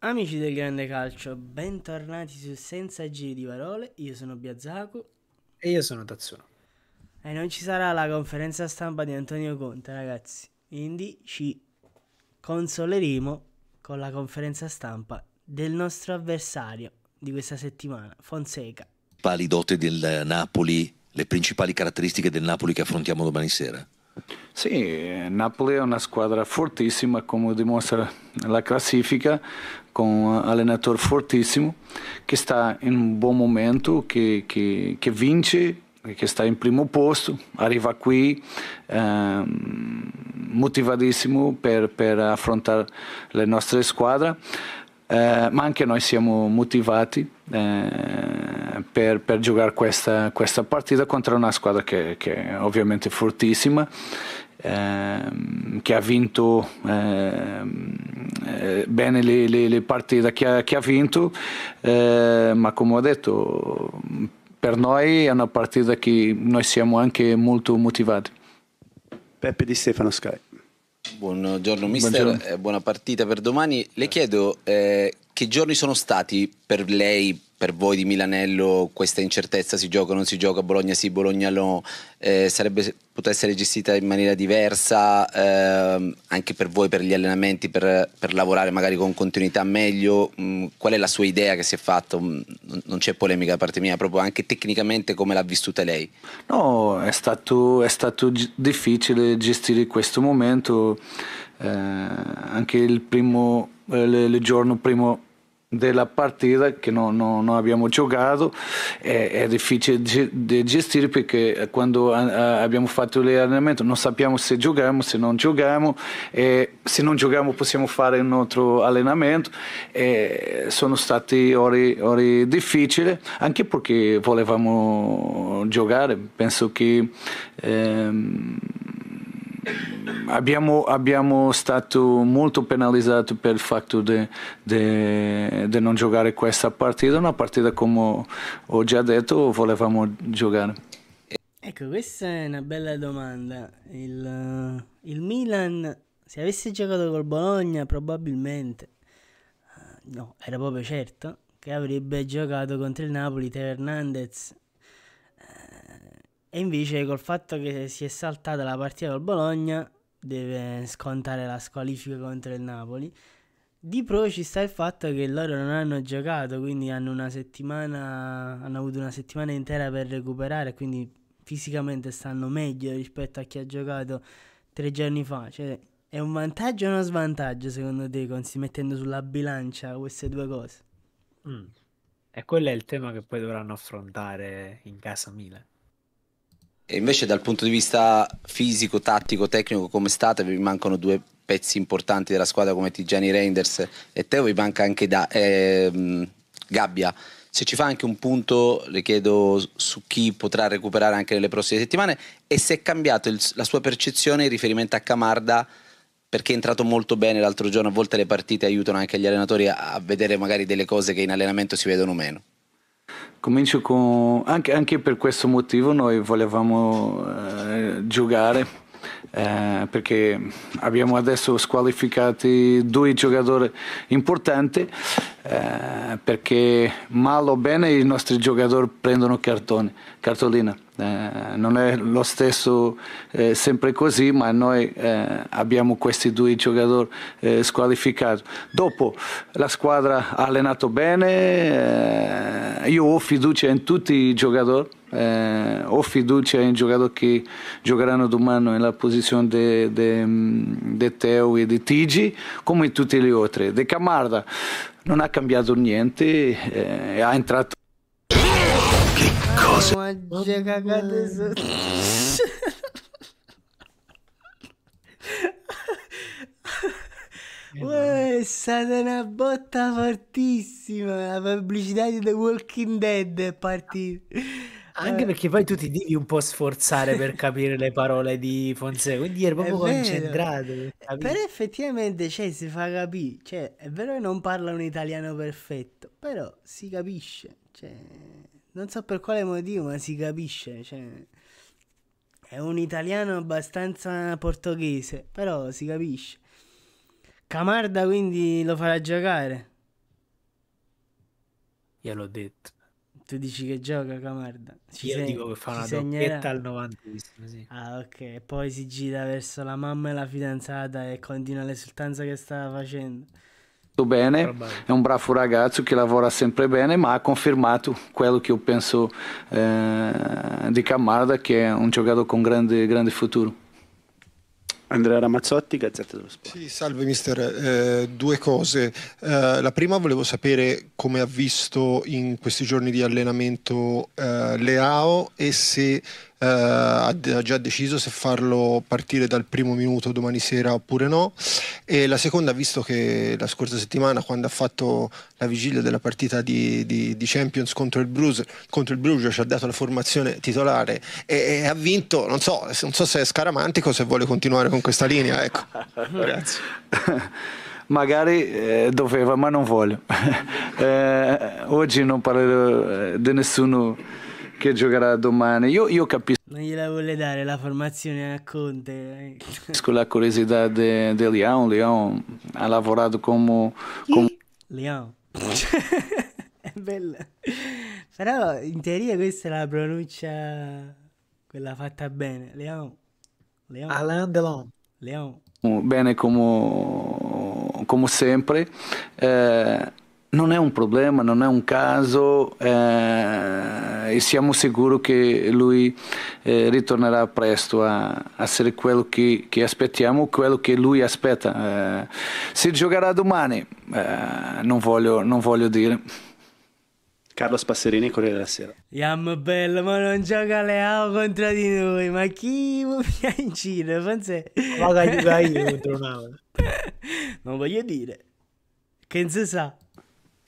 Amici del grande calcio, bentornati su Senza Giri di Parole. Io sono Biazzaku E io sono Tatsuno. e non ci sarà la conferenza stampa di Antonio Conte, ragazzi. Quindi ci consoleremo con la conferenza stampa del nostro avversario di questa settimana, Fonseca. principali dote del Napoli, le principali caratteristiche del Napoli che affrontiamo domani sera? Sì, eh, Napoli è una squadra fortissima, come dimostra la classifica, con un allenatore fortissimo, che sta in un buon momento, che, che- che vince, che sta in primo posto, arriva qui ehm, motivatissimo per, per affrontare le nostre squadre. Eh, ma anche noi siamo motivati eh, per, per giocare questa, questa partita contro una squadra che, che è ovviamente fortissima, ehm, che ha vinto ehm, eh, bene le, le- le partite che ha, che ha vinto, eh, ma come ho detto, per noi è una partita che noi siamo anche molto motivati. Peppe Di Stefano Sky. Buongiorno mister, Buongiorno. eh, buona partita per domani. Le chiedo eh, che giorni sono stati per lei, per voi di Milanello, questa incertezza, si gioca o non si gioca, Bologna sì, Bologna no, eh, sarebbe potuta essere gestita in maniera diversa ehm, anche per voi, per gli allenamenti, per, per lavorare magari con continuità meglio? Mm, qual è la sua idea che si è fatta? Mm, non- c'è polemica da parte mia, proprio anche tecnicamente come l'ha vissuta lei? No, è stato, è stato gi- difficile gestire questo momento, eh, anche il primo eh, il- giorno prima della partita che no- no- non abbiamo giocato. È, è difficile da gestire perché quando abbiamo fatto l'allenamento non sappiamo se giochiamo, se non giochiamo e se non giochiamo possiamo fare un altro allenamento. E sono state ore, ore difficili anche perché volevamo giocare. Penso che ehm, abbiamo, abbiamo stato molto penalizzati per il fatto di non giocare questa partita, una partita come ho già detto volevamo giocare. Ecco, questa è una bella domanda. Il, eh, il Milan, se avesse giocato col Bologna, probabilmente, eh, no, era proprio certo, che avrebbe giocato contro il Napoli, Teo Hernandez. E invece col fatto che si è saltata la partita col Bologna, deve scontare la squalifica contro il Napoli. Di pro ci sta il fatto che loro non hanno giocato, quindi hanno una settimana, hanno avuto una settimana intera per recuperare, quindi fisicamente stanno meglio rispetto a chi ha giocato tre giorni fa. Cioè, è un vantaggio o uno svantaggio secondo te, con- si mettendo sulla bilancia queste due cose? Mm. E quello è il tema che poi dovranno affrontare in casa Milan. E invece dal punto di vista fisico, tattico, tecnico, come state? Vi mancano due pezzi importanti della squadra come Tigiani Reinders e Teo, vi manca anche da, ehm, Gabbia. Se ci fa anche un punto, le chiedo su chi potrà recuperare anche nelle prossime settimane e se è cambiato il- la sua percezione in riferimento a Camarda perché è entrato molto bene l'altro giorno, a volte le partite aiutano anche gli allenatori a, a vedere magari delle cose che in allenamento si vedono meno. Comincio con, anche, anche per questo motivo noi volevamo eh, giocare eh, perché abbiamo adesso squalificati due giocatori importanti eh, perché male o bene i nostri giocatori prendono cartoni, cartolina. Eh, non è lo stesso eh, sempre così, ma noi eh, abbiamo questi due giocatori eh, squalificati. Dopo la squadra ha allenato bene, eh, io ho fiducia in tutti i giocatori, ho fiducia in giocatori che giocheranno domani nella posizione di Teo e di Tigi, come tutti gli altri. De Camarda non ha cambiato niente, ha entrato Ma già cagate sotto. Uè, è stata una botta fortissima. La pubblicità di The Walking Dead è partita. Anche Eh, perché poi tu ti devi un po' sforzare per capire le parole di Fonseca, quindi ero è proprio vero. concentrato per Eh. Però effettivamente, cioè, si fa capire. Cioè, è vero che non parla un italiano perfetto, però si capisce. Cioè, non so per quale motivo, ma si capisce. Cioè, è un italiano abbastanza portoghese, però si capisce. Camarda quindi lo farà giocare. Gliel'ho detto. Tu dici che gioca Camarda? Ci Io se- dico che fa una doppietta al 90 sì. Ah, ok. E poi si gira verso la mamma e la fidanzata e continua l'esultanza che stava facendo. Bene, è un bravo ragazzo che lavora sempre bene, ma ha confermato quello che io penso eh, di Camarda, che è un giocatore con grande, grande futuro. Andrea Ramazzotti, Gazzetta dello Sport. Sì, salve mister, Eh, due cose. Eh, la prima volevo sapere come ha visto in questi giorni di allenamento eh, Leao e se ha de- ha già deciso se farlo partire dal primo minuto domani sera oppure no. E la seconda, visto che la scorsa settimana quando ha fatto la vigilia della partita di, di- di Champions contro il Bruges, contro il Bruges ci ha dato la formazione titolare e, e ha vinto, non so, non so se è scaramantico, se vuole continuare con questa linea. Ecco. Grazie. Magari eh, doveva, ma non voglio. Eh, oggi non parlerò eh, di nessuno che giocherà domani. Io, io capisco Non gliela vuole dare la formazione a Conte. eh. la curiosità di de Leão. Leão ha lavorato come, come Leon. è bella. Però in teoria questa è la pronuncia quella fatta bene. Leon. Leon. Alain Delon. Leon. bene come, come sempre. Eh, non è un problema, non è un caso eh, e siamo sicuri che lui eh, ritornerà presto a, a essere quello che, che aspettiamo, quello che lui aspetta. Eh, se giocherà domani, eh, non, voglio, non voglio dire. Carlo Passerini, Corriere della Sera. Iam bello, ma non gioca Leao contro di noi. Ma chi mi in giro? Forse... Ma gioca io contro non voglio dire. Che non si sa.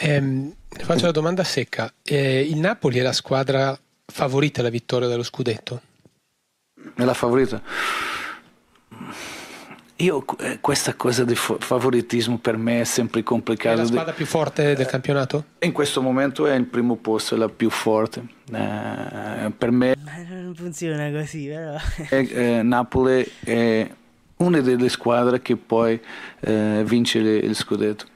Ehm, faccio una domanda secca. Eh, il Napoli è la squadra favorita alla vittoria dello scudetto? È la favorita. Io, eh, questa cosa di fa- favoritismo per me è sempre È complicato. la squadra più forte del campionato? In questo momento è il primo posto, è la più forte. Eh, per me Ma non funziona così, però. eh, eh, Napoli è una delle squadre che poi eh, vince il scudetto.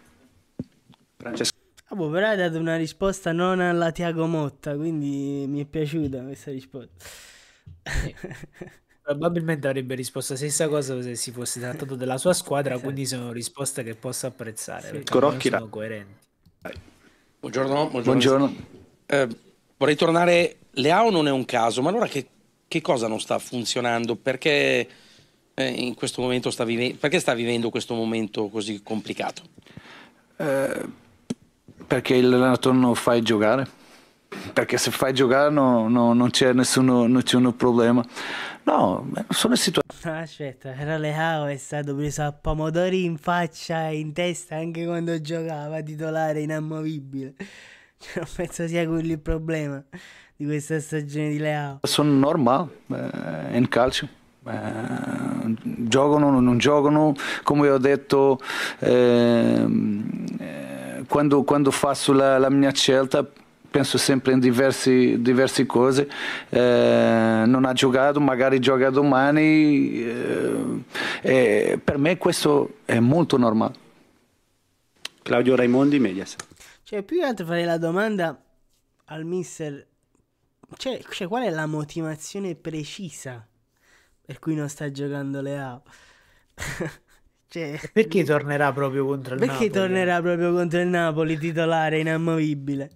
Francesco Ah, boh, però hai dato una risposta non alla Tiago Motta, quindi mi è piaciuta questa risposta. Probabilmente avrebbe risposto la stessa cosa se si fosse trattato della sua squadra, quindi sono risposte che posso apprezzare. perché Corocchi, sono coerenti. Buongiorno, buongiorno. Buongiorno. Eh, vorrei tornare. Leao non è un caso, ma allora che, che cosa non sta funzionando? Perché eh, in questo momento sta vivendo, perché sta vivendo questo momento così complicato? Eh, perché l'allenatore non fai giocare. Perché se fai giocare no- no- non c'è nessuno, nessuno problema. No, sono situazioni. Aspetta, però Leao è stato preso a pomodori in faccia e in testa anche quando giocava titolare inamovibile. Cioè, non penso sia quello il problema di questa stagione di Leao. sono normali eh, in calcio. Eh, giocano o non giocano, come ho detto, eh, quando, quando faccio la, la mia scelta penso sempre in diversi, diverse cose. Eh, non ha giocato, magari gioca domani. eh, e per me questo è molto normale. Claudio Raimondi, Mediaset. Cioè, più che altro farei la domanda al mister. Cioè, cioè, qual è la motivazione precisa per cui non sta giocando Leao? cioè, Perché tornerà proprio contro il perché Napoli? tornerà proprio contro il Napoli titolare inamovibile?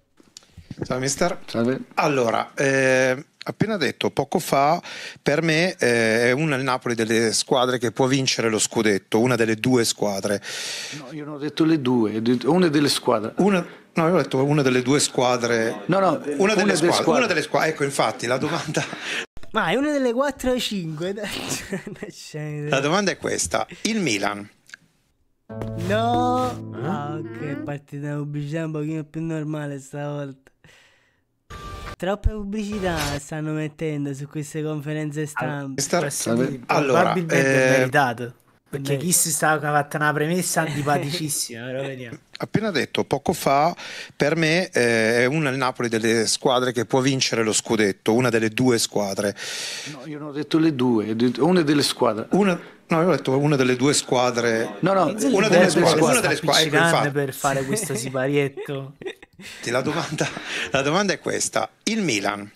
Ciao mister. Salve. Allora, eh, appena detto poco fa, per me eh, è una il Napoli delle squadre che può vincere lo scudetto, una delle due squadre. No, io non ho detto le due, una delle squadre. Una, no, io ho detto una delle due squadre. No, no, Una delle, una delle squadre, squadre. una delle squadre. Ecco, infatti, la domanda, Ma è una delle 4 o 5. la domanda è questa. Il Milan No! Ah, ok, è partita pubblicità un pochino più normale stavolta. Troppe pubblicità stanno mettendo su queste conferenze stampa. Allora, Probabilmente è eh, meritato. Perché chi si stava fatta una premessa antipaticissima, però vediamo. appena detto poco fa, per me eh, è una il Napoli delle squadre che può vincere lo scudetto, una delle due squadre. No, io non ho detto le due, detto una delle squadre. Una, no, io ho detto una delle due squadre. No, no, Una delle squadre, una sta delle squadre, ecco, infatti. per fare questo siparietto. La domanda, la domanda è questa. Il Milan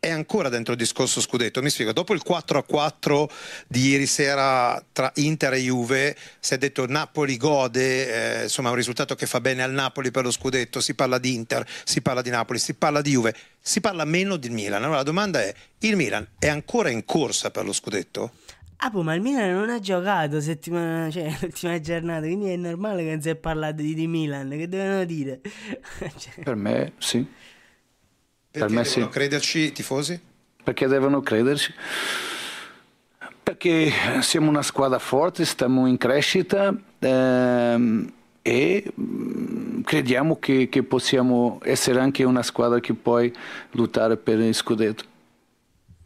è ancora dentro il discorso scudetto. Mi spiego, dopo il 4-4 di ieri sera tra Inter e Juve, si è detto Napoli gode, eh, insomma un risultato che fa bene al Napoli per lo scudetto, si parla di Inter, si parla di Napoli, si parla di Juve, si parla meno di Milan. Allora la domanda è, il Milan è ancora in corsa per lo scudetto? Ah, boh, ma il Milan non ha giocato settimana, cioè, l'ultima giornata, quindi è normale che non si è parlato di, di Milan. Che devono dire? Cioè, Per me sì. Perché per me devono sì. crederci i tifosi? Perché devono crederci. Perché siamo una squadra forte, stiamo in crescita ehm, e mm, crediamo che, che possiamo essere anche una squadra che può lottare per il scudetto.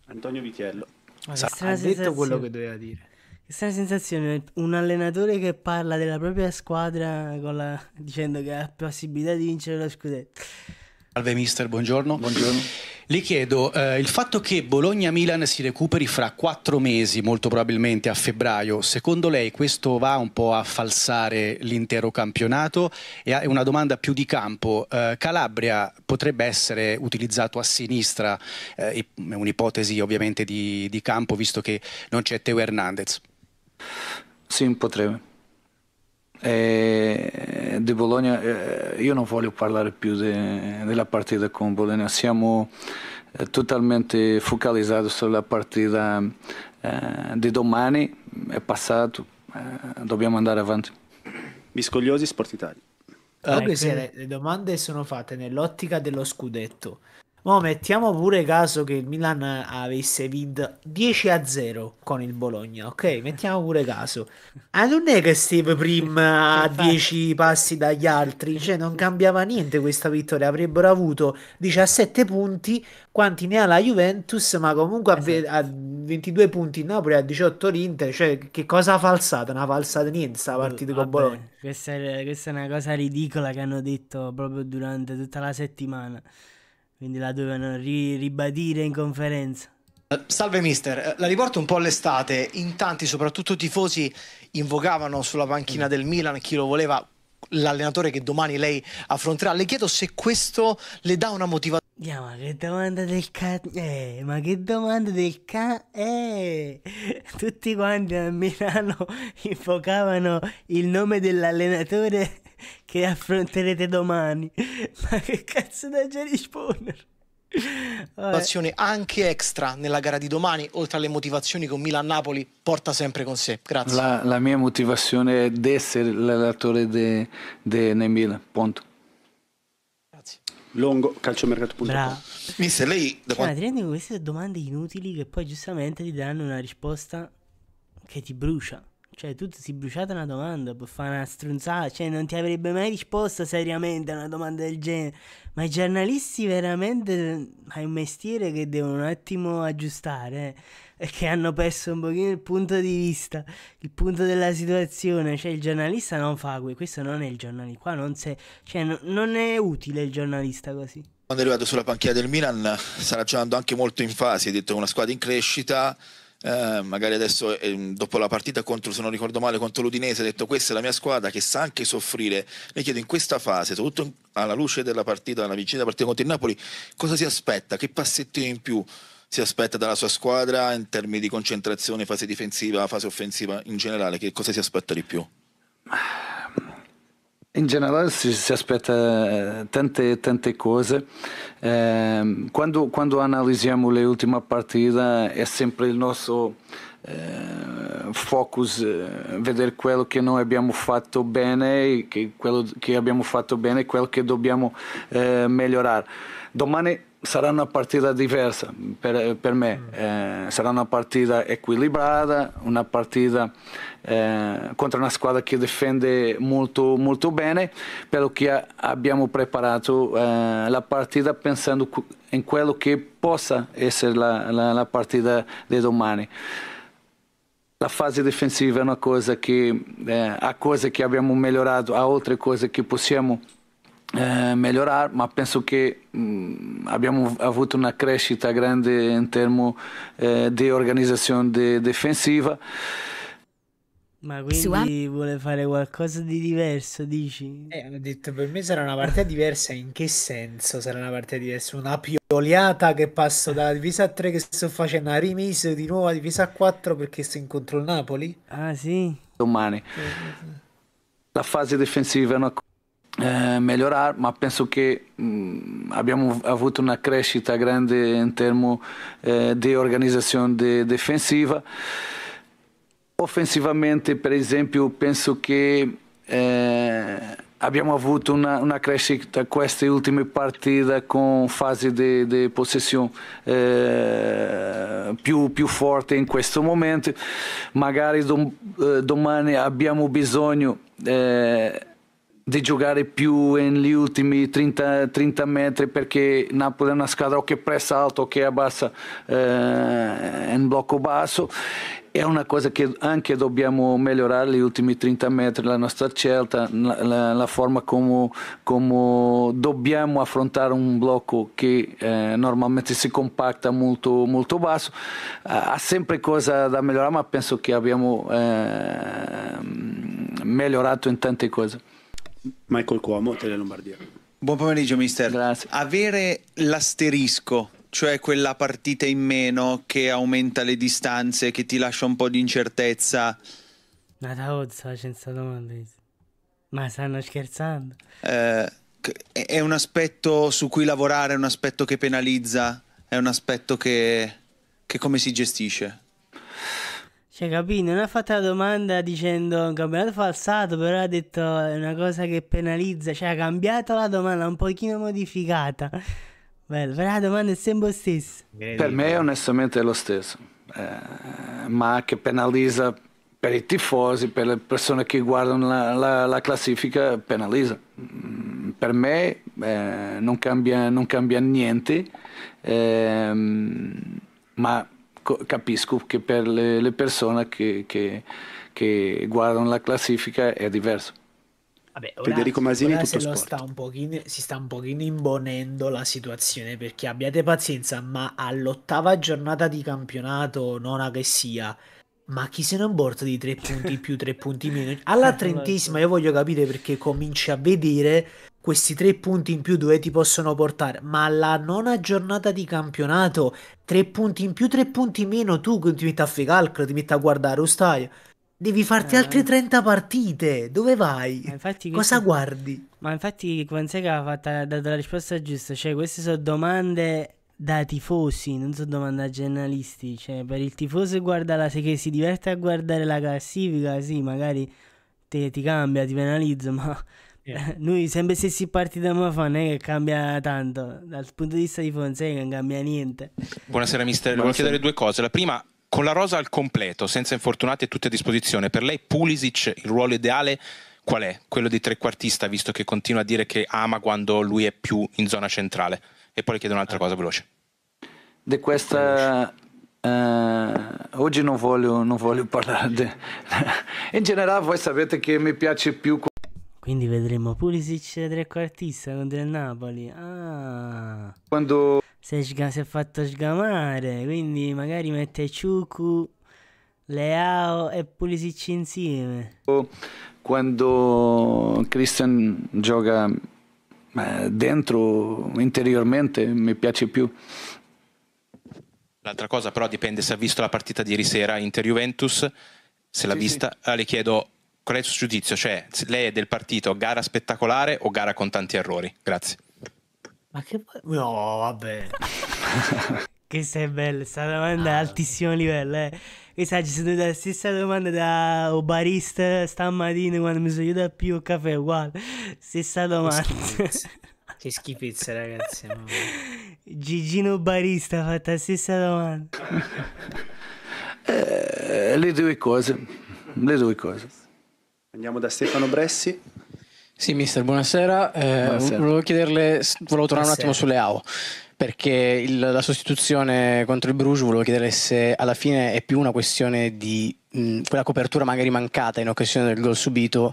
Antonio Vitiello. Ma Sa- ha detto quello che doveva dire. Che strana sensazione, un allenatore che parla della propria squadra con la- dicendo che ha possibilità di vincere lo scudetto. Salve mister, buongiorno. Buongiorno. Le chiedo, eh, il fatto che Bologna-Milan si recuperi fra quattro mesi, molto probabilmente a febbraio, secondo lei questo va un po' a falsare l'intero campionato? E ha- una domanda più di campo, eh, Calabria potrebbe essere utilizzato a sinistra, eh, è un'ipotesi ovviamente di, di campo visto che non c'è Teo Hernandez. Sì, potrebbe. E di Bologna, eh, io non voglio parlare più de- della partita con Bologna, siamo eh, totalmente focalizzati sulla partita eh, di domani, è passato, eh, dobbiamo andare avanti. Viscogliosi, Sport Italia. Comunque se le, le domande sono fatte nell'ottica dello scudetto. Ma mettiamo pure caso che il Milan avesse vinto 10 a 0 con il Bologna, ok? Mettiamo pure caso. Ah, non è che Steve prima a 10 passi dagli altri, cioè non cambiava niente questa vittoria. Avrebbero avuto 17 punti, quanti ne ha la Juventus, ma comunque a, ve- a 22 punti il Napoli, a 18 l'Inter. Cioè, che cosa ha falsato? Non ha falsato niente sta partita con Vabbè, Bologna. Questa è, questa è una cosa ridicola che hanno detto proprio durante tutta la settimana. Quindi la dovevano ri- ribadire in conferenza. Eh, Salve mister, Eh, la riporto un po' all'estate, in tanti, soprattutto tifosi, invocavano sulla panchina del Milan chi lo voleva, l'allenatore che domani lei affronterà. Le chiedo se questo le dà una motivazione. Yeah, ma che domanda del ca... Eh, ma che domanda del ca... Eh, tutti quanti a Milano invocavano il nome dell'allenatore che affronterete domani. Ma che cazzo da già rispondere? Vabbè. anche extra nella gara di domani, oltre alle motivazioni che un Milan-Napoli porta sempre con sé. Grazie. La, la mia motivazione è di essere l'allenatore di Milan, punto. Longo, calciomercato.com. Bravo. Mister, lei da Cioè, ma quando... ti rendi conto? queste domande inutili che poi giustamente ti danno una risposta che ti brucia. Cioè, tu ti sei bruciata una domanda per fare una stronzata. Cioè, non ti avrebbe mai risposto seriamente a una domanda del genere. Ma i giornalisti veramente hai un mestiere che devono un attimo aggiustare. eh, E che hanno perso un pochino il punto di vista, il punto della situazione. Cioè, il giornalista non fa que- questo. non è il giornalista. Qua non, se- cioè, no- non è utile il giornalista così. quando è arrivato sulla panchina del Milan sta ragionando anche molto in fase, ha detto una squadra in crescita, eh, magari adesso eh, dopo la partita contro, se non ricordo male, contro l'Udinese ha detto questa è la mia squadra che sa anche soffrire. Le chiedo in questa fase, soprattutto alla luce della partita, della vincita della partita contro il Napoli, cosa si aspetta? Che passettino in più si aspetta dalla sua squadra in termini di concentrazione, fase difensiva, fase offensiva in generale? Che cosa si aspetta di più? In generale si, si aspetta eh, tante, tante cose. Ehm, quando, quando analizziamo le ultime partite è sempre il nostro eh, focus eh, vedere quello che noi abbiamo fatto bene, che quello che abbiamo fatto bene e quello che dobbiamo eh, migliorare. Domani sarà una partita diversa per, per me, eh, sarà una partita equilibrata, una partita eh, contro una squadra che difende molto, molto bene, però che abbiamo preparato eh, la partita pensando in quello che possa essere la, la- la partita di domani. La fase difensiva è una cosa che eh, ha cose che abbiamo migliorato, ha altre cose che possiamo eh, migliorare, ma penso che mh, abbiamo avuto una crescita grande in termini eh, di organizzazione de- difensiva. Ma Su quindi vuole fare qualcosa di diverso, dici? Eh, hanno detto per me sarà una partita diversa. In che senso sarà una partita diversa? Una pioliata che passo dalla divisa a 3 che sto facendo a rimise di nuovo a divisa a 4 perché sto incontro il Napoli? Ah, sì? domani. La fase difensiva è una co- eh, migliorare, ma penso che mh, abbiamo avuto una crescita grande in termini eh, di organizzazione de- difensiva. Offensivamente, per esempio, penso che eh, abbiamo avuto una, una crescita queste ultime partite con fase di, di possessione eh, più, più forte in questo momento. Magari dom- eh, domani abbiamo bisogno eh, di giocare più negli ultimi 30, 30 metri perché Napoli è una squadra che pressa alto o che abbassa eh, in blocco basso è una cosa che anche dobbiamo migliorare gli ultimi 30 metri la nostra scelta la, la- la forma come, come dobbiamo affrontare un blocco che eh, normalmente si compacta molto, molto basso ha ha sempre cosa da migliorare ma penso che abbiamo eh, migliorato in tante cose Michael Cuomo, Tele Lombardia. Buon pomeriggio, mister. Avere l'asterisco, cioè quella partita in meno che aumenta le distanze, che ti lascia un po' di incertezza, Nata ozza, senza domande. Ma stanno scherzando? eh, è un aspetto su cui lavorare, è un aspetto che penalizza, è un aspetto che, che come si gestisce? Cioè, capì? Non ha fatto la domanda dicendo un campionato falsato, però ha detto è una cosa che penalizza. Cioè, ha cambiato la domanda, un pochino modificata. Bello, però la domanda è sempre la stessa. Per me onestamente è lo stesso, Eh, ma che penalizza per i tifosi, per le persone che guardano la, la- la classifica, penalizza. Mm, Per me eh, non, cambia, non cambia niente, ehm, ma co- capisco che per le, le persone che, che- che guardano la classifica è diverso. Vabbè, ora, Federico Masini, ora tutto sport. sta un pochino, si sta un pochino imbonendo la situazione perché abbiate pazienza, ma all'ottava giornata di campionato, nona che sia, ma chi se ne importa di tre punti più, tre punti meno? Alla trentesima io voglio capire perché cominci a vedere questi tre punti in più dove ti possono portare, ma alla nona giornata di campionato, tre punti in più, tre punti in meno, tu ti metti a fare calcolo, ti metti a guardare lo stadio. Devi farti altre 30 partite. Dove vai? Infatti Cosa questo- guardi? Ma infatti Fonseca ha, fatto, ha dato la risposta giusta, cioè queste sono domande da tifosi, non sono domande da giornalisti, cioè per il tifoso che guarda la, se che si diverte a guardare la classifica, sì, magari te- ti cambia, ti penalizza, ma noi sempre stessi partiti ma fa non è che cambia tanto, dal punto di vista di Fonseca non cambia niente. Buonasera mister, le volevo Buonasera. chiedere due cose. La prima, con la rosa al completo, senza infortunati e tutti a disposizione, per lei Pulisic il ruolo ideale qual è? Quello di trequartista, visto che continua a dire che ama quando lui è più in zona centrale. E poi le chiedo un'altra cosa veloce. Di questa eh, oggi non voglio, non voglio parlare di... in generale voi sapete che mi piace più Quindi vedremo Pulisic trequartista contro il Napoli. Ah. quando Si è, sga- si è fatto sgamare, quindi magari mette Ciucu, Leao e Pulisic insieme. quando Christian gioca dentro interiormente mi piace più L'altra cosa però dipende se ha visto la partita di ieri sera Inter-Juventus, se l'ha vista, Ah, le chiedo qual è il suo giudizio, cioè lei è del partito gara spettacolare o gara con tanti errori? Grazie. Ma che No, vabbè. Questa è bella, questa domanda è altissimo livello, eh. Questa oggi sono la stessa domanda da un barista stamattina quando mi sono aiutato più il caffè, uguale. Stessa domanda. Che schifezza, ragazzi. mia. Gigino barista ha fatto la stessa domanda. Eh, le due cose le due cose Andiamo da Stefano Bressi. Sì, mister, buonasera. Eh, Buonasera. Volevo chiederle, volevo tornare un Buonasera. attimo sulle AO. Perché il- la sostituzione contro il Bruges, volevo chiedere se alla fine è più una questione di mh, quella copertura magari mancata in occasione del gol subito.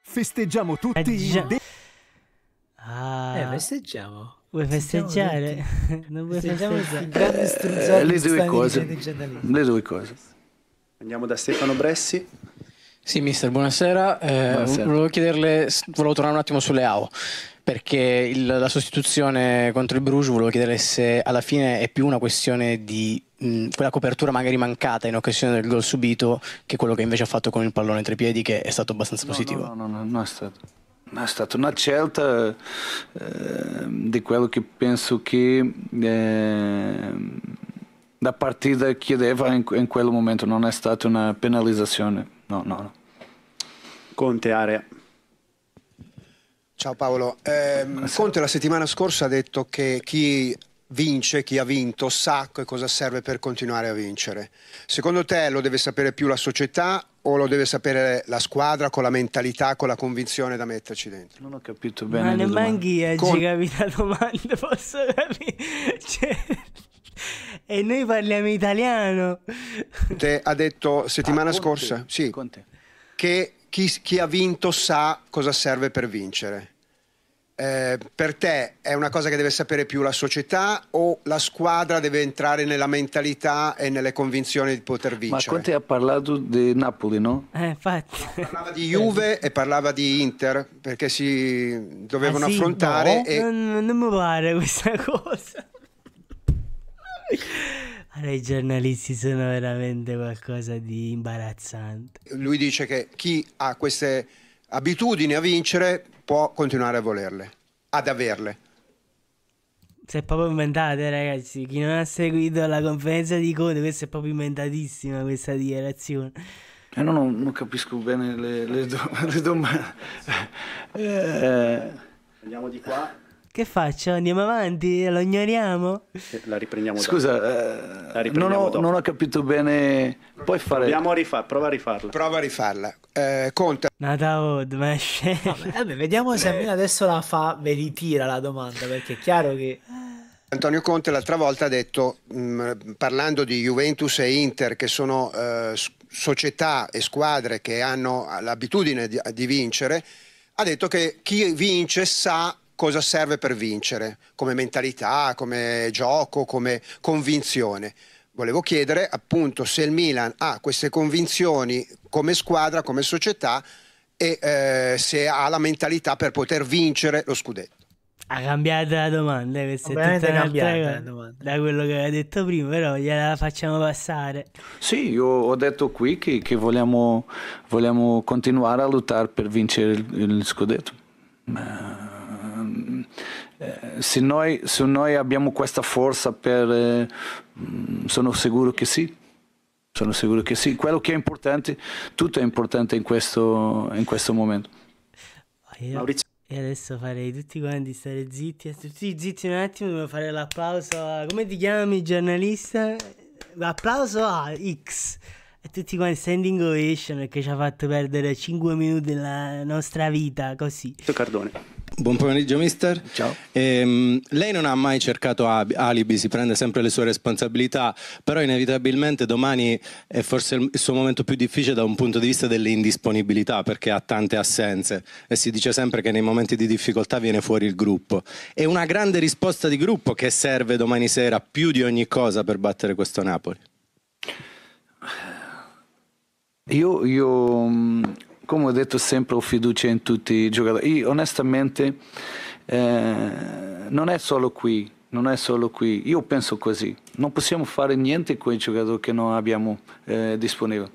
Festeggiamo tutti de- Ah. Eh, festeggiamo. Vuoi festeggiare? Non vuoi Festeggiamo festeggiare? Eh, le due cose le due cose Andiamo da Stefano Bressi. Sì, mister, buonasera. Eh, Buonasera. Volevo chiederle, volevo tornare un attimo sulle AO, perché il- la sostituzione contro il Bruges, volevo chiedere se alla fine è più una questione di mh, quella copertura magari mancata in occasione del gol subito, che quello che invece ha fatto con il pallone tra i piedi, che è stato abbastanza positivo. No, no, no, non è stato. È stata una scelta eh, di quello che penso che eh, la partita chiedeva in, in quel momento, non è stata una penalizzazione. No, no, no. Conte, area. Ciao Paolo. Ehm, Conte la settimana scorsa ha detto che chi vince, chi ha vinto, sa che cosa serve per continuare a vincere. Secondo te lo deve sapere più la società o lo deve sapere la squadra con la mentalità, con la convinzione da metterci dentro? Non ho capito Ma bene. le nemmeno chi ha Con- capito la domanda, posso capire? Cioè, e noi parliamo italiano. Conte ha detto settimana scorsa sì, che chi, chi ha vinto sa cosa serve per vincere. Eh, per te è una cosa che deve sapere più la società o la squadra deve entrare nella mentalità e nelle convinzioni di poter Ma vincere? Conte ha parlato di Napoli, no? Eh, infatti. Parlava di Juve e parlava di Inter perché si dovevano Ah, sì? affrontare No, e non, non mi pare questa cosa. Allora, i giornalisti sono veramente qualcosa di imbarazzante. lui dice che chi ha queste abitudini a vincere può continuare a volerle, ad averle. Si è proprio inventate, ragazzi. Chi non ha seguito la conferenza di Conte, questa è proprio inventatissima questa dichiarazione. Eh, no, no, non capisco bene le, le do- le domande. Eh, Andiamo di qua, Che faccio? Andiamo avanti? Lo ignoriamo? e la riprendiamo Scusa, dopo. eh, La non, riprendiamo ho, dopo. non ho capito bene. Puoi fare. Proviamo a rifare, prova a rifarla. Prova a rifarla. Eh, Conte. Nataod, ma. Vabbè, vediamo se almeno adesso la fa, ve li tira la domanda, perché è chiaro che... Antonio Conte l'altra volta ha detto, mh, parlando di Juventus e Inter, che sono eh, società e squadre che hanno l'abitudine di, di vincere, ha detto che chi vince sa cosa serve per vincere, come mentalità, come gioco, come convinzione. Volevo chiedere appunto se il Milan ha queste convinzioni come squadra, come società e eh, se ha la mentalità per poter vincere lo scudetto. Ha cambiato la domanda, questa è tutta un'altra cambiata da quello che aveva detto prima, però gliela facciamo passare. Sì, io ho detto qui che, che vogliamo, vogliamo continuare a lottare per vincere il, il scudetto. Ma, se, noi, se noi abbiamo questa forza per... eh, mm, sono sicuro che sì. Sono sicuro che sì. Quello che è importante, tutto è importante in questo, in questo momento. Io, Maurizio. io adesso farei tutti quanti stare zitti, eh, tutti zitti un attimo, devo fare l'applauso a... come ti chiami giornalista? L'applauso a X. E tutti quanti standing ovation perché ci ha fatto perdere 5 minuti della nostra vita così. Cardone. Buon pomeriggio mister. Ciao. lei non ha mai cercato alibi, si prende sempre le sue responsabilità, però inevitabilmente domani è forse il suo momento più difficile da un punto di vista delle indisponibilità perché ha tante assenze e si dice sempre che nei momenti di difficoltà viene fuori il gruppo. È una grande risposta di gruppo che serve domani sera più di ogni cosa per battere questo Napoli. Io, io, mh, come ho detto sempre, ho fiducia in tutti i giocatori. Io, onestamente, eh, non è solo qui, non è solo qui. Io penso così. Non possiamo fare niente con i giocatori che non abbiamo eh, disponibili.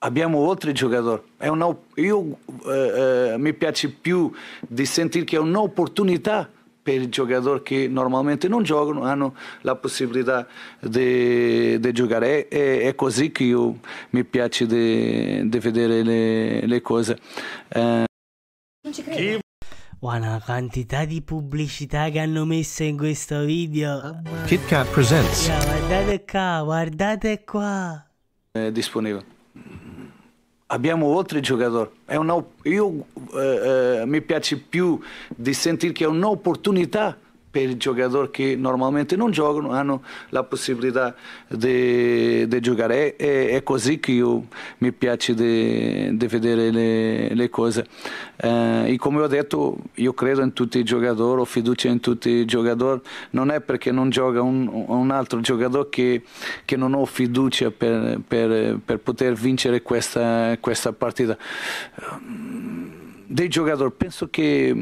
Abbiamo oltre giocatori. Una, io, eh, eh, mi piace più di sentire che è un'opportunità per i giocatori che normalmente non giocano, hanno la possibilità di, di giocare. È, è- così che io mi piace di, di vedere le, le cose. Eh, Guarda la quantità di pubblicità che hanno messo in questo video. KitKat presents Yeah, guardate qua, guardate qua. è disponibile. Abbiamo oltre giocatori. È una, io eh, eh, mi piace più di sentire che è un'opportunità per i giocatori che normalmente non giocano hanno la possibilità di, di giocare. È, è, così che io mi piace di, di vedere le, le cose. Eh, e come ho detto, io credo in tutti i giocatori, ho fiducia in tutti i giocatori. Non è perché non gioca un, un altro giocatore che, che, non ho fiducia per, per, per poter vincere questa, questa partita. Dei giocatori, penso che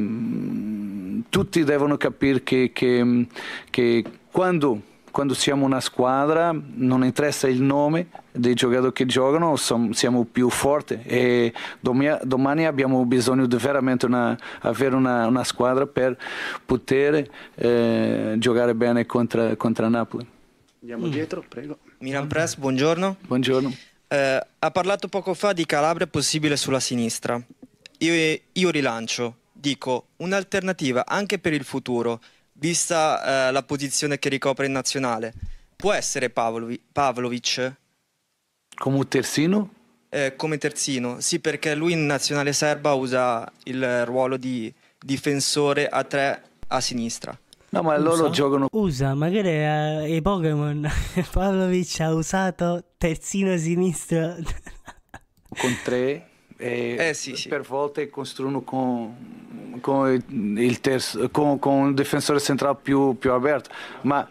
tutti devono capire che, che, che quando, quando, siamo una squadra non interessa il nome dei giocatori che giocano, siamo più forti e domani abbiamo bisogno di veramente una, avere una, una, squadra per poter eh, giocare bene contro, contro Napoli. Andiamo mm. dietro, prego. Milan Press, buongiorno. Buongiorno. Eh, ha parlato poco fa di Calabria possibile sulla sinistra. Io, io rilancio dico un'alternativa anche per il futuro, vista eh, la posizione che ricopre in nazionale. Può essere Pavlovi- Pavlovic? Come terzino? Eh, come terzino, sì, perché lui in nazionale serba usa il ruolo di difensore a tre a sinistra. No, ma loro Usa? giocano. Usa, magari eh, i Pokémon. Pavlovic ha usato terzino sinistro. con tre Eh, sì, sì. per volte costruiscono con, con il terzo, con, con un difensore centrale più, più aperto. Ma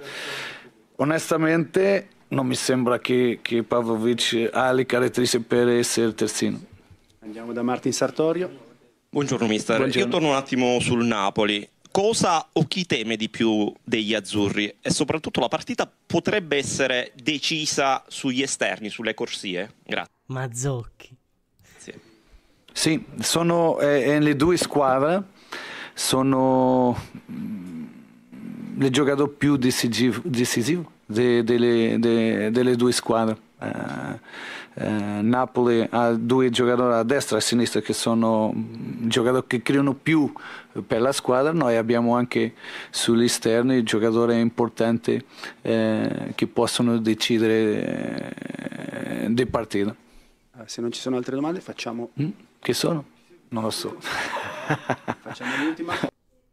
onestamente non mi sembra che, che Pavlovic ha le caratteristiche per essere terzino. Andiamo da Martin Sartorio. Buongiorno mister, Buongiorno. io torno un attimo sul Napoli. Cosa o chi teme di più degli azzurri? E soprattutto la partita potrebbe essere decisa sugli esterni, sulle corsie? Grazie. Mazzocchi. Sì, sono eh, le due squadre, sono mm, le giocatori più decisivi, decisivi de- delle, de- delle due squadre. Eh, eh, Napoli ha due giocatori a destra e a sinistra che sono mm, giocatori che creano più per la squadra, noi abbiamo anche sugli esterni giocatori importanti eh, che possono decidere eh, di partita. Eh, se non ci sono altre domande facciamo... Mm? Che sono? Non lo so. Facciamo l'ultima.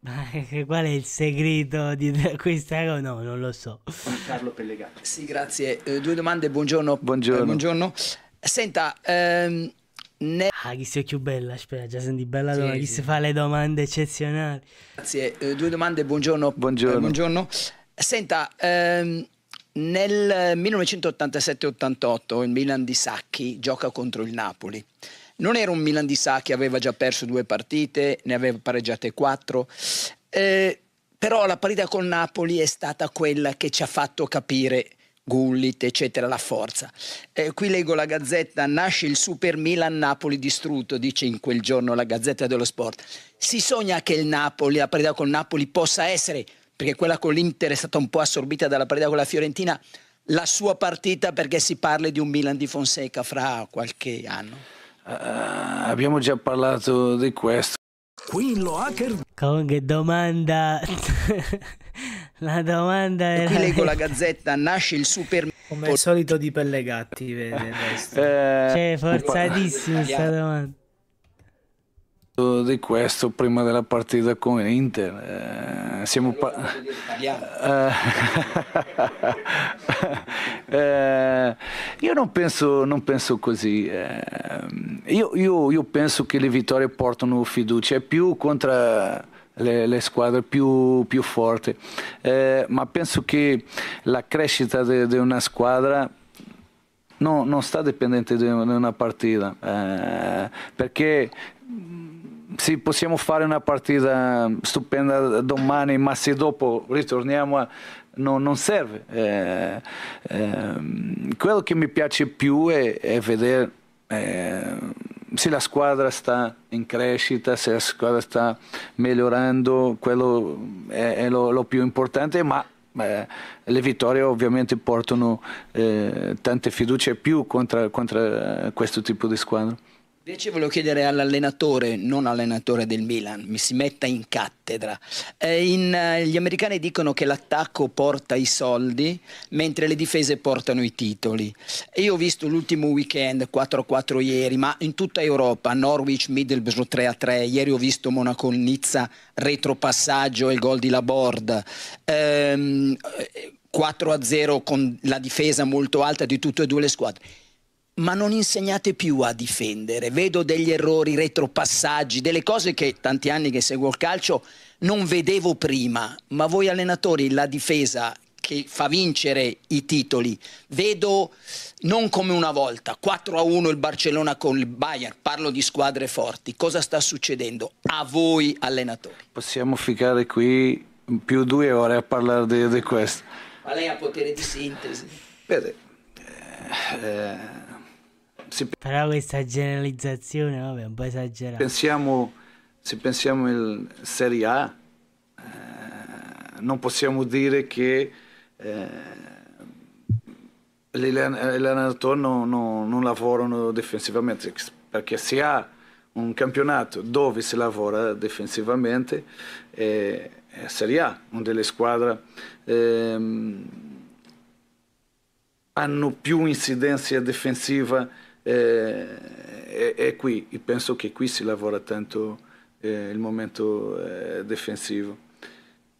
Ma Qual è il segreto di questa cosa? No, non lo so. Carlo Pellegrini. Sì, grazie. Eh, due domande, buongiorno. Buongiorno. Eh, buongiorno. Senta, ehm, ne- Ah, chi sei più bella? Aspetta, già senti bella Sì. Chi sì. si fa le domande eccezionali? grazie. Eh, due domande, buongiorno. Buongiorno. Eh, buongiorno. Senta, ehm, nel 1987-88 il Milan di Sacchi gioca contro il Napoli. Non era un Milan di Sacchi, aveva già perso due partite, ne aveva pareggiate quattro. Eh, però la partita con Napoli è stata quella che ci ha fatto capire Gullit, eccetera, la forza. Eh, qui leggo la Gazzetta, nasce il Super Milan Napoli distrutto, dice in quel giorno la Gazzetta dello Sport. Si sogna che il Napoli, la partita con Napoli possa essere, perché quella con l'Inter è stata un po' assorbita dalla partita con la Fiorentina, la sua partita perché si parli di un Milan di Fonseca fra qualche anno. Eh, abbiamo già parlato di questo. Qui lo hacker. Comunque domanda. la domanda era... qui leggo la Gazzetta, nasce il Super Come al solito di Pellegatti, vede il resto. Cioè, forzatissima sta domanda. di questo prima della partita con l'Inter. Eh, siamo pa- Eh, eh, io non penso, non penso così. eh, io, io- io penso che le vittorie portano fiducia, è più contro le, le squadre più, più forti, Eh, ma penso che la crescita di di una squadra no, non sta dipendente da una partita, eh, perché sì, possiamo fare una partita stupenda domani, ma se dopo ritorniamo a... no- non serve. Eh, ehm, quello che mi piace più è, è vedere eh, se la squadra sta in crescita, se la squadra sta migliorando, quello è, è lo, lo più importante, ma eh, le vittorie ovviamente portano eh, tante fiducie più contro, contro, eh, questo tipo di squadra. Invece volevo chiedere all'allenatore, non allenatore del Milan, mi si metta in cattedra. Eh, in, eh, gli americani dicono che l'attacco porta i soldi, mentre le difese portano i titoli. Io ho visto l'ultimo weekend 4-4 ieri, ma in tutta Europa, Norwich, Middlesbrough 3-3, ieri ho visto Monaco Nizza retropassaggio e il gol di Laborde. Ehm, 4-0 con la difesa molto alta di tutte e due le squadre ma non insegnate più a difendere. Vedo degli errori, retropassaggi, delle cose che tanti anni che seguo il calcio non vedevo prima, ma voi allenatori la difesa che fa vincere i titoli, vedo non come una volta, 4 a 1 il Barcellona con il Bayern, parlo di squadre forti, cosa sta succedendo a voi allenatori? Possiamo ficare qui più due ore a parlare di, di questo. Ma lei ha potere di sintesi. Vede, eh, si Però questa generalizzazione, vabbè, è un po' esagerata. pensiamo, se pensiamo in Serie A, eh, non possiamo dire che eh, allenatori non, non- non lavorano difensivamente, perché si ha un campionato dove si lavora difensivamente, eh, è Serie A, una delle squadre ehm, hanno più incidenza difensiva eh, e, e qui e penso che qui si lavora tanto eh, il momento eh, difensivo.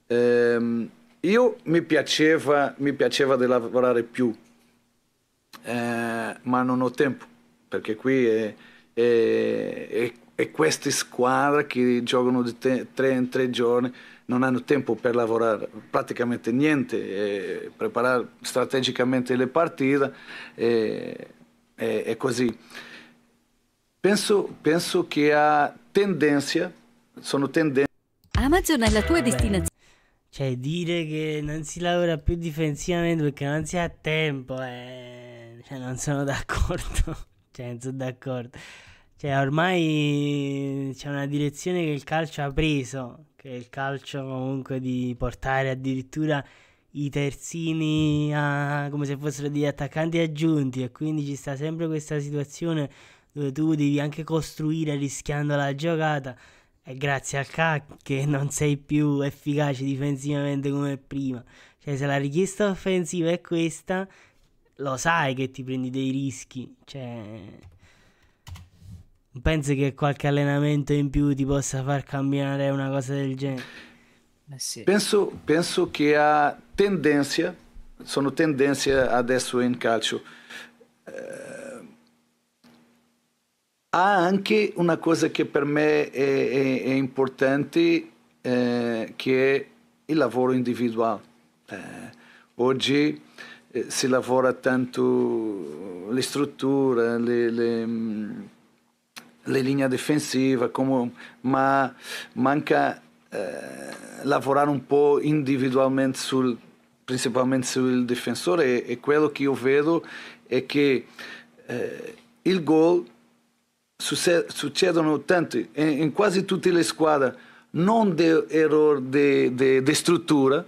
Ehm, io mi piaceva, mi piaceva di lavorare più, eh, ma non ho tempo, perché qui è, è, è- è queste squadre che giocano di te- tre in tre giorni non hanno tempo per lavorare praticamente niente, e preparare strategicamente le partite e, e- e così. Penso, penso che ha tendenza, sono tendenze Amazon è la tua destinazione. Cioè, dire che non si lavora più difensivamente perché non si ha tempo, eh, cioè, non sono d'accordo. cioè, non sono d'accordo. Cioè, ormai c'è una direzione che il calcio ha preso, che è il calcio comunque di portare addirittura i terzini a, come se fossero degli attaccanti aggiunti e quindi ci sta sempre questa situazione dove tu devi anche costruire rischiando la giocata è grazie al CAC che non sei più efficace difensivamente come prima. Cioè, se la richiesta offensiva è questa, lo sai che ti prendi dei rischi. Cioè, non pensi che qualche allenamento in più ti possa far cambiare una cosa del genere? Penso, penso che ha tendenza, sono tendenze adesso in calcio. Eh, ha anche una cosa che per me è, è- è importante, eh, che è il lavoro individuale. Eh, oggi eh, si lavora tanto le strutture, le, le, mm, le linee difensive, come- ma manca eh, lavorare un po' individualmente sul, principalmente sul difensore e, e quello che io vedo è che eh, il gol succe- succedono tanti in, in quasi tutte le squadre non di errori di, struttura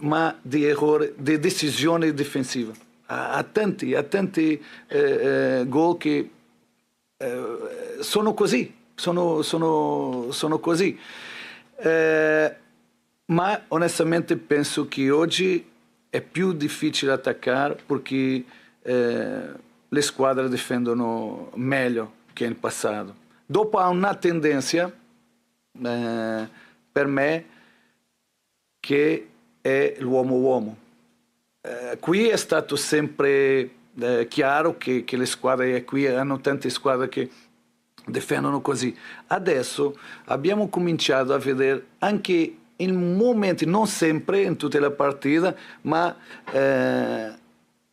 ma di errori di decisione difensiva. A tanti, a tanti eh, eh, gol che eh, sono così sono, sono, sono così eh, ma onestamente penso che oggi è più difficile attaccare perché eh, le squadre difendono meglio che in passato. Dopo ha una tendenza eh, per me che è l'uomo-uomo. Eh, qui è stato sempre eh, chiaro che, che le squadre qui hanno tante squadre che difendono così. Adesso abbiamo cominciato a vedere anche in momenti, non sempre in tutte le partite, ma eh,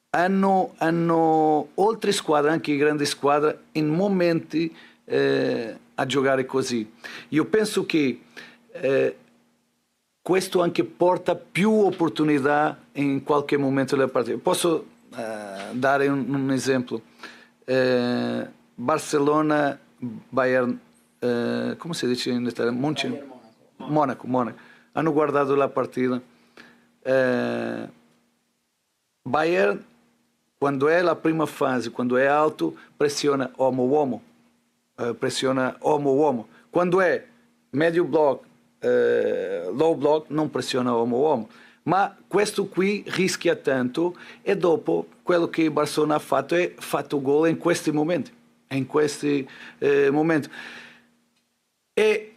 hanno, hanno oltre squadre, anche grandi squadre, in momenti eh, a giocare così. Io penso che eh, questo anche porta più opportunità in qualche momento della partita. Posso eh, dare un, un esempio? Eh, Barcellona, Bayern, eh, come si dice in Italia? Monci? Monaco, Monaco. Hanno guardato la partita. Eh, Bayern, quando è la prima fase, quando è alto, pressiona uomo-uomo. eh, pressiona uomo-uomo. Quando è medio block, eh, low block, non pressiona uomo-uomo. Ma questo qui rischia tanto e dopo quello che il Barcellona ha fatto è fatto gol in questi momenti. In questi eh, momenti. E,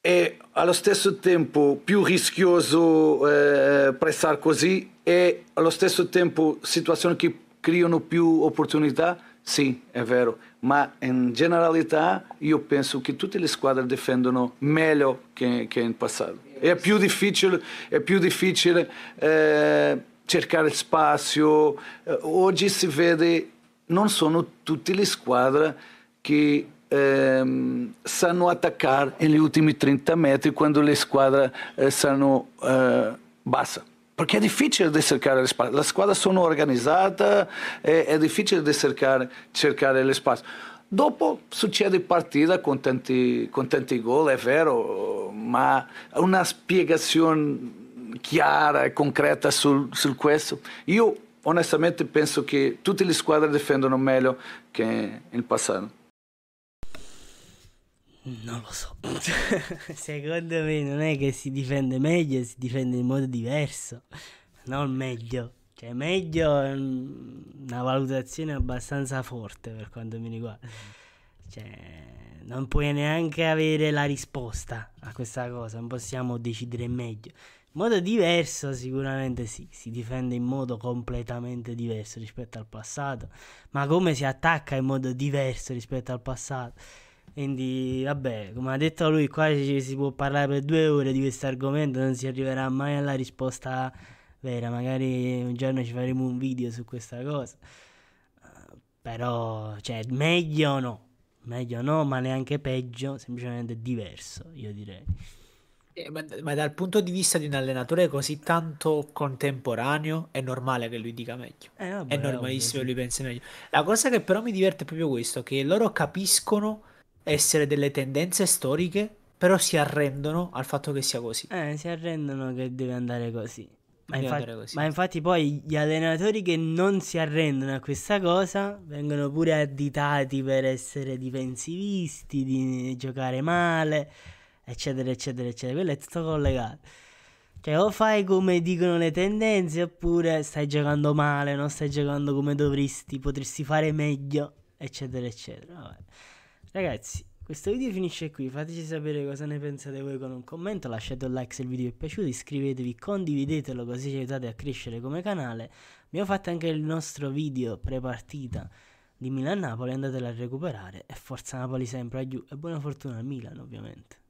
e allo stesso tempo più rischioso eh, pressare così e allo stesso tempo situazioni che creano più opportunità, sì, è vero, ma in generalità io penso che tutte le squadre difendono meglio che, che in passato. È più difficile, è più difficile eh, cercare spazio. Eh, oggi si vede, non sono tutte le squadre che ehm, sanno attaccare negli ultimi 30 metri quando le squadre eh, sanno eh, bassa. Perché è difficile di cercare le spazi. Le squadre sono organizzate, è, è difficile di cercare, cercare le spazi. Dopo succede partita con tanti, con tanti gol, è vero, ma una spiegazione chiara e concreta su questo. Io onestamente penso che tutte le squadre difendono meglio che in passato. Non lo so. Secondo me non è che si difende meglio, si difende in modo diverso. Non meglio. Cioè, meglio è una valutazione abbastanza forte per quanto mi riguarda. Cioè, non puoi neanche avere la risposta a questa cosa. Non possiamo decidere meglio. Modo diverso, sicuramente sì. Si difende in modo completamente diverso rispetto al passato. Ma come si attacca in modo diverso rispetto al passato? Quindi, vabbè, come ha detto lui, qua ci si può parlare per due ore di questo argomento, non si arriverà mai alla risposta vera. Magari un giorno ci faremo un video su questa cosa. Però, cioè, meglio no, meglio no, ma neanche peggio, semplicemente diverso, io direi. Eh, ma, ma, dal punto di vista di un allenatore così tanto contemporaneo, è normale che lui dica meglio. Eh, vabbè, è normalissimo che lui pensi meglio. La cosa che però mi diverte è proprio questo: che loro capiscono essere delle tendenze storiche, però si arrendono al fatto che sia così. Eh, si arrendono che deve andare così. Ma, Deve infatti, andare così. ma infatti poi gli allenatori che non si arrendono a questa cosa vengono pure additati per essere difensivisti, di giocare male, eccetera, eccetera, eccetera. Quello è tutto collegato. Cioè, o fai come dicono le tendenze, oppure stai giocando male, non stai giocando come dovresti, potresti fare meglio, eccetera, eccetera. Vabbè. Ragazzi, questo video finisce qui. Fateci sapere cosa ne pensate voi con un commento. Lasciate un like se il video vi è piaciuto. Iscrivetevi, condividetelo così ci aiutate a crescere come canale. Abbiamo fatto anche il nostro video pre-partita di Milan-Napoli. Andatelo a recuperare. E forza Napoli sempre a giù. E buona fortuna al Milan, ovviamente.